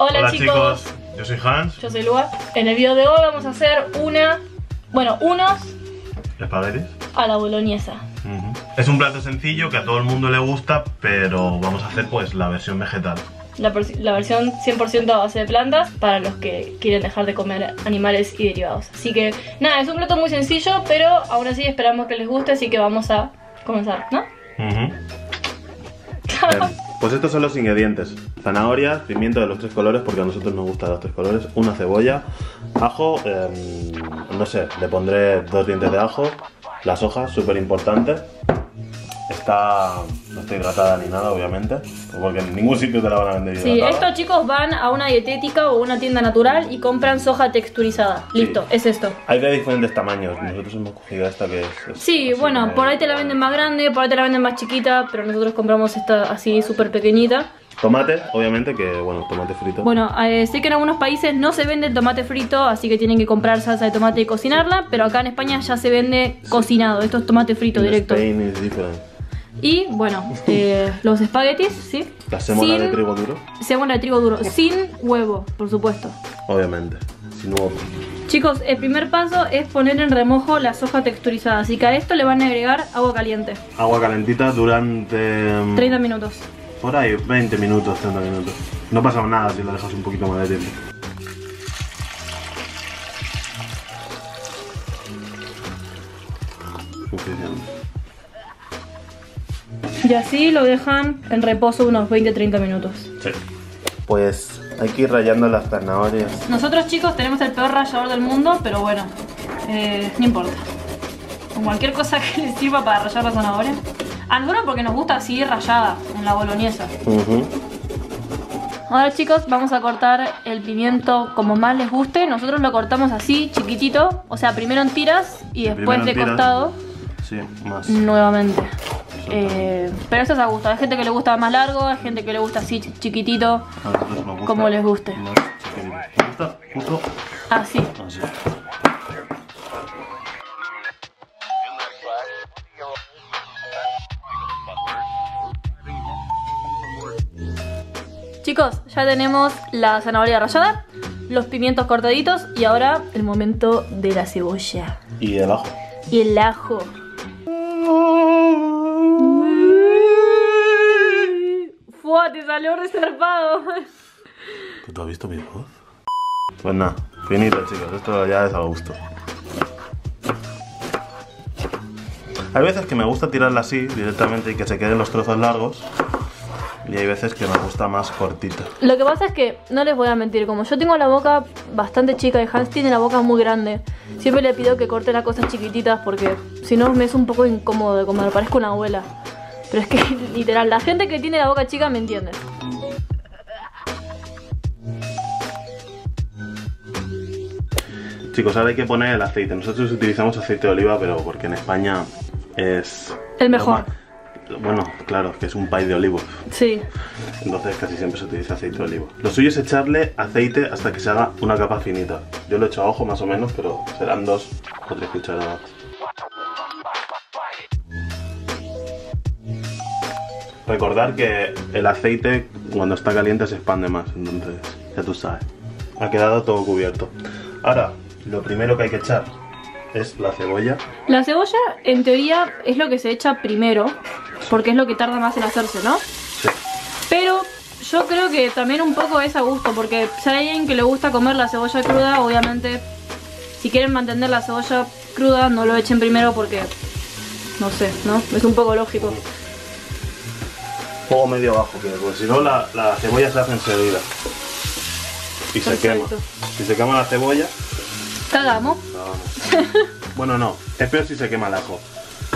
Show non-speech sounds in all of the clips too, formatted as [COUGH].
Hola, chicos. yo soy Hans. Yo soy Lua. En el video de hoy vamos a hacer una, bueno, unos Espaguetis. a la boloñesa. Es un plato sencillo que a todo el mundo le gusta, pero vamos a hacer pues la versión vegetal. La, versión 100% a base de plantas para los que quieren dejar de comer animales y derivados. Así que nada, es un plato muy sencillo, pero aún así esperamos que les guste, así que vamos a comenzar, ¿no? [LAUGHS] Pues estos son los ingredientes. Zanahorias, pimiento de los tres colores, porque a nosotros nos gustan los tres colores. Una cebolla, ajo, em, no sé, le pondré dos dientes de ajo. Las hojas, súper importante. Está, no está hidratada ni nada, obviamente, porque en ningún sitio te la van a vender Sí, hidratada. estos chicos van a una dietética o una tienda natural y compran soja texturizada. Listo, es esto. Hay de diferentes tamaños. Nosotros hemos cogido esta que es. es Sí, así bueno, por ahí te la venden más grande, por ahí te la venden más chiquita, pero nosotros compramos esta así súper pequeñita. Tomate, obviamente, que bueno, tomate frito. Bueno, eh, sé que en algunos países no se vende el tomate frito, así que tienen que comprar salsa de tomate y cocinarla, pero acá en España ya se vende cocinado, esto es tomate frito In directo. Spain is different. Y bueno, eh, [LAUGHS] los espaguetis, ¿sí? La Sin- de trigo duro, Sémola de trigo duro, sin huevo, por supuesto. obviamente. Sin huevo. Chicos, el primer paso es poner en remojo la soja texturizada, así que a esto le van a agregar agua caliente. Agua calentita durante. mm, 30 minutos. Por ahí, 20 minutos, 30 minutos. No pasa nada si lo dejas un poquito más de tiempo. Suficiente. Y así lo dejan en reposo unos 20-30 minutos. Sí. Pues hay que ir rayando las zanahorias. Nosotros chicos tenemos el peor rallador del mundo, pero bueno, eh, no importa. Con cualquier cosa [LAUGHS] que les sirva para rallar la zanahoria. A nosotros porque nos gusta así rallada, en la boloñesa. Ujú. Ahora chicos, vamos a cortar el pimiento como más les guste. Nosotros lo cortamos así, chiquitito. O sea, primero en tiras y después de tiras. costado Sí, más. nuevamente. Eh, pero eso es a gusto. Hay gente que le gusta más largo, hay gente que le gusta así chi- chiquitito. A nosotros nos gusta Como les guste. más chiquitito. ¿Te gusta? Justo Así. así. Chicos, ya tenemos la zanahoria rallada, los pimientos cortaditos y ahora el momento de la cebolla Y el ajo. y el ajo. Fua, te salió reservado. ¿Tú has visto mi voz? Pues nada, finito chicos, esto ya es a gusto. Hay veces que me gusta tirarla así directamente y que se queden los trozos largos. Y hay veces que me gusta más cortita. Lo que pasa es que, no les voy a mentir, como yo tengo la boca bastante chica y Hans tiene la boca muy grande, siempre le pido que corte las cosas chiquititas porque si no me es un poco incómodo de comer, parezco una abuela. Pero es que, [LAUGHS] literal, la gente que tiene la boca chica me entiende. Chicos, ahora hay que poner el aceite. Nosotros utilizamos aceite de oliva, pero porque en España es... El mejor. Bueno, claro, que es un país de olivos. Sí. Entonces casi siempre se utiliza aceite de oliva. Lo suyo es echarle aceite hasta que se haga una capa finita. Yo lo he hecho a ojo más o menos, pero serán dos o tres cucharadas. Recordar que el aceite cuando está caliente se expande más, entonces ya tú sabes. Ha quedado todo cubierto. Ahora, lo primero que hay que echar es la cebolla. La cebolla, en teoría, es lo que se echa primero, porque es lo que tarda más en hacerse, ¿no? Sí. Pero yo creo que también un poco es a gusto, porque si hay alguien que le gusta comer la cebolla cruda, obviamente, si quieren mantener la cebolla cruda, no lo echen primero porque, no sé, ¿no? Es un poco lógico. Fuego medio bajo, que porque si no la, la cebolla se hace enseguida. Y se quema. Si se quema la cebolla, Cagamos. no, no. [LAUGHS] bueno, no, es peor si se quema el ajo.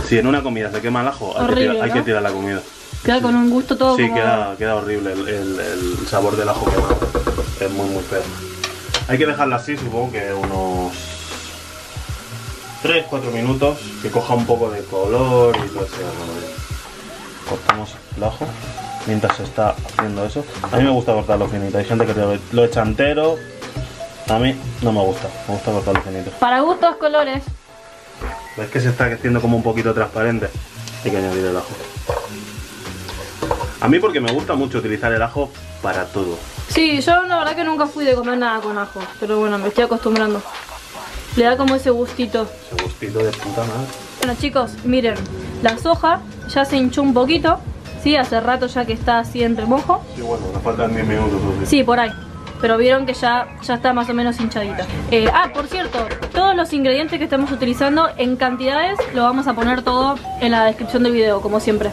Si en una comida se quema el ajo, hay, que, tirar, hay ¿no? que tirar la comida. Queda con un gusto todo Sí, como... queda, queda horrible el, el- el sabor del ajo quemado. Es muy, muy feo. Hay que dejarla así, supongo que unos 3-4 minutos, que coja un poco de color y todo ese rollo. Cortamos el ajo mientras se está haciendo eso. A mí me gusta cortarlo finito. Hay gente que lo, lo echa entero. A mí no me gusta. Me gusta cortarlo finito. Para gustos, colores. ¿Ves que se está haciendo como un poquito transparente? Hay que añadir el ajo. A mí porque me gusta mucho utilizar el ajo para todo. Sí, yo la verdad que nunca fui de comer nada con ajo, pero bueno, me estoy acostumbrando. Le da como ese gustito. Ese gustito de puta madre. Bueno chicos, miren, la soja ya se hinchó un poquito, ¿sí? Hace rato ya que está así en remojo. Sí, bueno, nos faltan 10 minutos. así. Sí, por ahí. Pero vieron que ya, ya está más o menos hinchadita. Eh, ah, por cierto, todos los ingredientes que estamos utilizando en cantidades lo vamos a poner todo en la descripción del video, como siempre.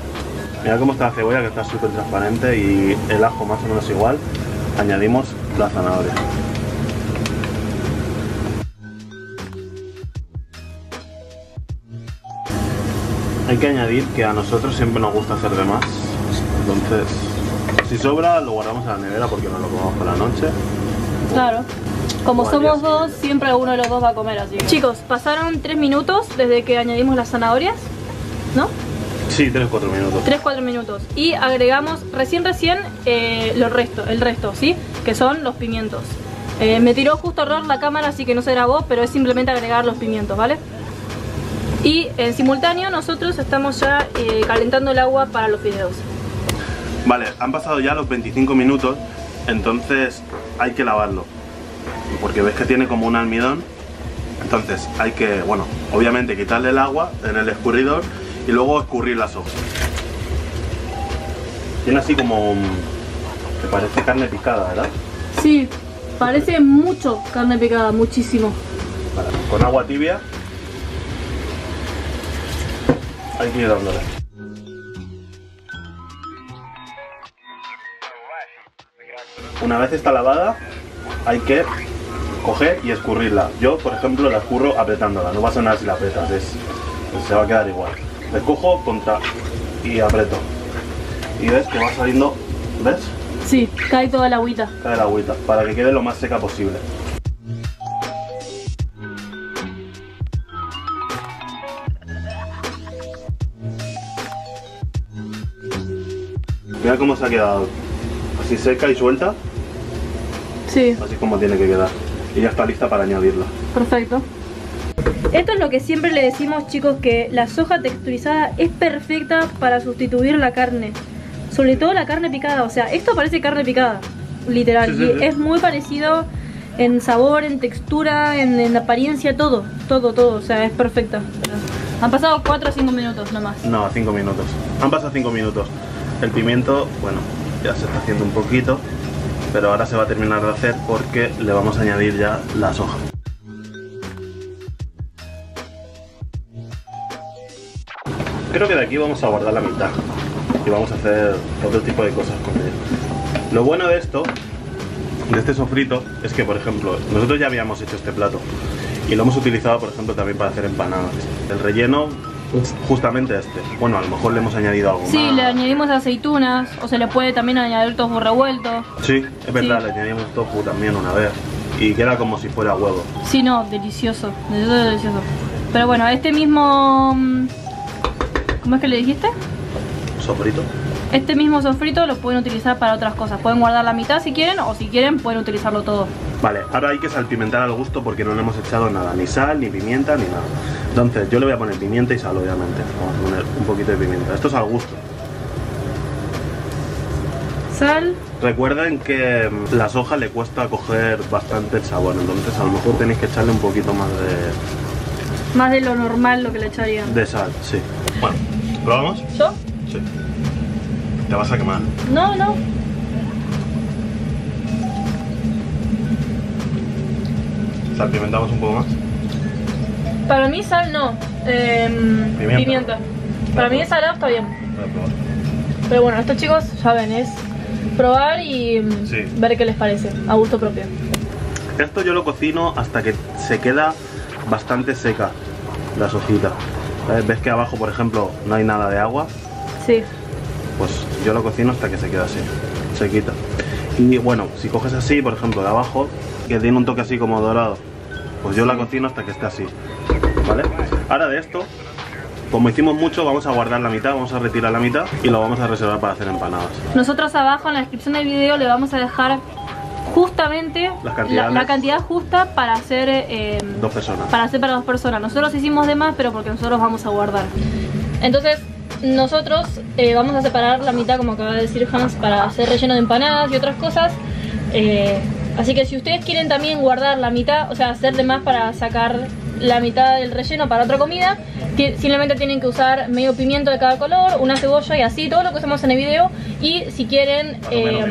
Mira cómo está la cebolla que está súper transparente y el ajo más o menos igual. Añadimos la zanahoria. Hay que añadir que a nosotros siempre nos gusta hacer de más. Entonces, si sobra lo guardamos en la nevera porque nos lo comemos por la noche. Claro. Como somos dos, siempre uno de los dos va a comer así. Chicos, pasaron 3 minutos desde que añadimos las zanahorias, ¿no? Sí, 3-4 minutos. 3-4 minutos. Y agregamos recién recién eh, lo resto, el resto, ¿sí? Que son los pimientos. Eh, me tiró justo error la cámara, así que no se grabó, pero es simplemente agregar los pimientos, ¿vale? Y en simultáneo nosotros estamos ya eh, calentando el agua para los fideos. Vale, han pasado ya los 25 minutos, entonces hay que lavarlo. Porque ves que tiene como un almidón. Entonces hay que, bueno, obviamente quitarle el agua en el escurridor y luego escurrir las hojas. Tiene así como... un- que parece carne picada, ¿verdad? Sí, parece mucho carne picada, muchísimo. Vale, Con agua tibia. Hay que ir dándole. Una vez está lavada, hay que coger y escurrirla. Yo, por ejemplo, la escurro apretándola. No pasa nada si la apretas, es, pues se va a quedar igual. Le cojo contra y aprieto. Y ves que va saliendo, ¿ves? Sí, cae toda la agüita. Cae la agüita, para que quede lo más seca posible. Mira cómo se ha quedado. Así seca y suelta, Sí, así como tiene que quedar. Y ya está lista para añadirla. perfecto. Esto es lo que siempre le decimos chicos que la soja texturizada es perfecta para sustituir la carne. Sobre todo la carne picada, o sea, esto parece carne picada, literal. Sí, sí, y sí. es muy parecido en sabor, en textura, en, en apariencia, todo, todo, todo, o sea, es perfecta. Han pasado 4 o 5 minutos nomás. No, 5 minutos. Han pasado 5 minutos. El pimiento, bueno, ya se está haciendo un poquito. Pero ahora se va a terminar de hacer porque le vamos a añadir ya la soja. Creo que de aquí vamos a guardar la mitad. Y vamos a hacer otro tipo de cosas con ella. Lo bueno de esto, de este sofrito, es que, por ejemplo, nosotros ya habíamos hecho este plato. Y lo hemos utilizado, por ejemplo, también para hacer empanadas. El relleno, justamente este. Bueno, a lo mejor le hemos añadido algo Sí, más. le añadimos aceitunas, o se le puede también añadir tofu revuelto. Sí, es verdad, Sí. le añadimos tofu también una vez. Y queda como si fuera huevo. Sí, no, delicioso, delicioso, delicioso. Pero bueno, este mismo... mm, ¿Cómo es que le dijiste? Sofrito. Este mismo sofrito lo pueden utilizar para otras cosas. Pueden guardar la mitad si quieren o si quieren pueden utilizarlo todo. Vale, ahora hay que salpimentar al gusto porque no le hemos echado nada, ni sal, ni pimienta, ni nada. Entonces yo le voy a poner pimienta y sal, obviamente. Vamos a poner un poquito de pimienta. Esto es al gusto. Sal. Recuerden que mm, la soja le cuesta coger bastante el sabor, entonces a lo mejor tenéis que echarle un poquito más de, Más de lo normal lo que le echarían. de sal, sí. Bueno, ¿probamos? ¿Yo? Sí. Te vas a quemar. No, no. Salpimentamos un poco más. Para mí sal no. Em, Pimienta. pimienta. Para mí salado está bien. Voy a probar. Pero bueno, estos chicos saben, es probar y mm, Sí. ver qué les parece, a gusto propio. Esto yo lo cocino hasta que se queda bastante seca la sojita. ¿Ves que abajo, por ejemplo, no hay nada de agua? Sí. Pues yo lo cocino hasta que se queda así, sequita. Y bueno, si coges así, por ejemplo, de abajo, que tiene un toque así como dorado, pues yo la cocino hasta que esté así. ¿Vale? Ahora de esto, como hicimos mucho, vamos a guardar la mitad, vamos a retirar la mitad y lo vamos a reservar para hacer empanadas. Nosotros abajo en la descripción del video le vamos a dejar justamente la, la cantidad justa para hacer eh, Dos personas. para hacer para dos personas. Nosotros hicimos de más, pero porque nosotros vamos a guardar. Entonces, nosotros eh, vamos a separar la mitad, como acaba de decir Hans, para hacer relleno de empanadas y otras cosas. Eh, así que si ustedes quieren también guardar la mitad, o sea, hacerle más para sacar la mitad del relleno para otra comida, simplemente tienen que usar medio pimiento de cada color, una cebolla y así, todo lo que hacemos en el video. Y si quieren, eh,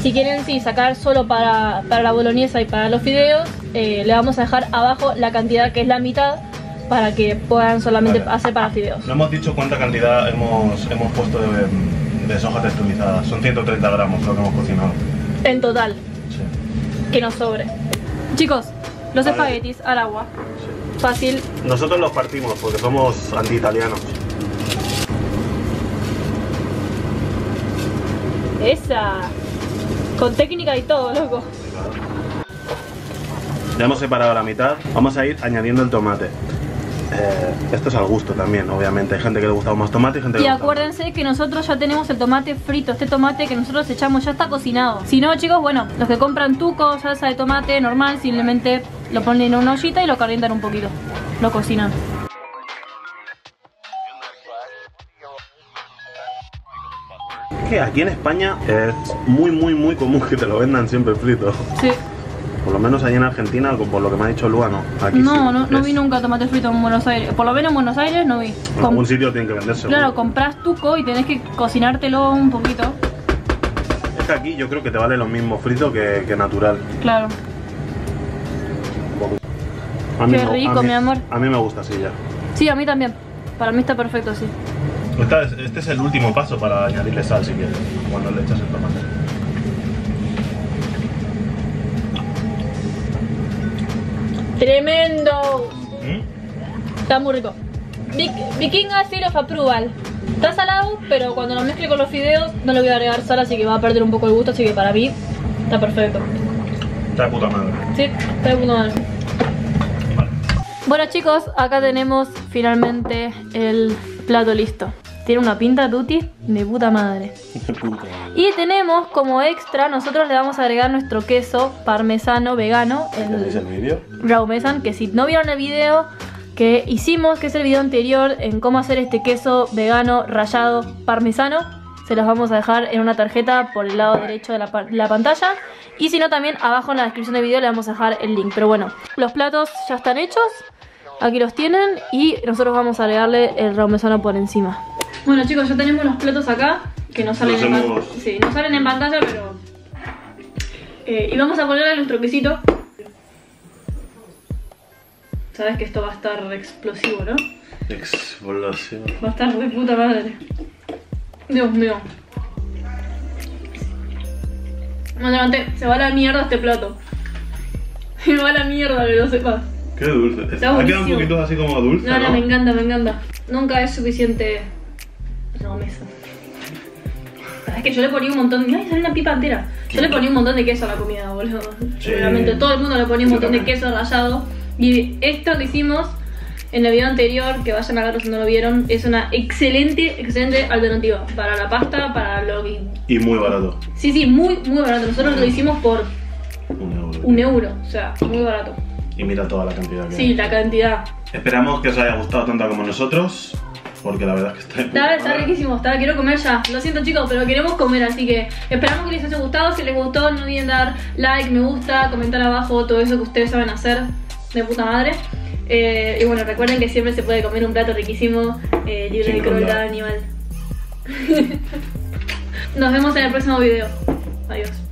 si quieren sí, sacar solo para, para la boloñesa y para los fideos, eh, le vamos a dejar abajo la cantidad que es la mitad para que puedan solamente Vale. hacer para fideos. No hemos dicho cuánta cantidad hemos, hemos puesto de, de soja texturizada. Son 130 gramos lo que hemos cocinado. En total, Sí, que nos sobre. Chicos, los Vale. espaguetis al agua. sí. Fácil. Nosotros los partimos porque somos anti-italianos. Esa. Con técnica y todo, loco. Ya hemos separado la mitad. Vamos a ir añadiendo el tomate. Eh, esto es al gusto también, obviamente. Hay gente que le gusta más tomate y gente que Y le gusta acuérdense que nosotros ya tenemos el tomate frito. Este tomate que nosotros echamos ya está cocinado. Si no, chicos, bueno, los que compran tuco, salsa de tomate normal, simplemente lo ponen en una ollita y lo calientan un poquito. Lo cocinan. Que aquí en España es muy, muy, muy común que te lo vendan siempre frito. Sí. Por lo menos allí en Argentina, por lo que me ha dicho Lua, no. Aquí No, sí, no, no vi nunca tomate frito en Buenos Aires. Por lo menos en Buenos Aires no vi. En algún sitio tienen que venderse. claro, compras tuco y tenés que cocinártelo un poquito. Es que aquí yo creo que te vale lo mismo frito que, que natural. Claro. A mí Qué me- rico, a mí- mi amor. A mí me gusta así ya. Sí, a mí también. Para mí está perfecto, sí. Esta es- este es el último paso para añadirle sal si quieres, cuando le echas el tomate. Tremendo. ¿Mm? Está muy rico. Vic- Vikinga Seal of Approval. Está salado, pero cuando lo mezcle con los fideos no le voy a agregar sal, así que va a perder un poco el gusto, así que para mí está perfecto. Está de puta madre. Sí, está de puta madre. Vale. Bueno chicos, acá tenemos finalmente el plato listo. Tiene una pinta tutti de puta madre. Y tenemos como extra, nosotros le vamos a agregar nuestro queso parmesano vegano, ¿Tenéis el el vídeo? Raumesan, que si no vieron el video que hicimos, que es el video anterior en cómo hacer este queso vegano rallado parmesano, se los vamos a dejar en una tarjeta por el lado derecho de la, pa- la pantalla. Y si no, también abajo en la descripción del video le vamos a dejar el link. Pero bueno, los platos ya están hechos. Aquí los tienen y nosotros vamos a agregarle el raumesano por encima. Bueno chicos, ya tenemos los platos acá, que no salen, en, pan- sí, no salen en pantalla, pero... Eh, y vamos a ponerle nuestro quesito. Sabes que esto va a estar explosivo, ¿no? Explosión. Va a estar de puta madre. Dios mío. Me levanté, se va a la mierda este plato. [LAUGHS] Se va a la mierda, que lo sepas. Qué dulce. Está ha quedado un poquito así como dulce. No, no, ¿no? me encanta, me encanta. Nunca es suficiente. No, mesa. Es que yo le ponía un montón. Ay, sale una pipa entera. Yo le ponía un montón de queso a la comida, boludo. Sí. Realmente todo el mundo le ponía un montón de queso rallado. Y esto que hicimos en el video anterior, que vayan a verlo si no lo vieron, es una excelente, excelente alternativa para la pasta, para lo que. Y muy barato. Sí, sí, muy, muy barato. Nosotros lo hicimos por Un euro. un euro, o sea, muy barato. Y mira toda la cantidad que Sí, hay. la cantidad. Esperamos que os haya gustado tanto como nosotros. Porque la verdad es que está de puta Está, está madre. riquísimo, está, quiero comer ya. Lo siento chicos, pero queremos comer, así que esperamos que les haya gustado. Si les gustó, no olviden dar like, me gusta, comentar abajo todo eso que ustedes saben hacer de puta madre. Eh, y bueno, recuerden que siempre se puede comer un plato riquísimo, eh, libre de crueldad. animal. [LAUGHS] Nos vemos en el próximo video. Adiós.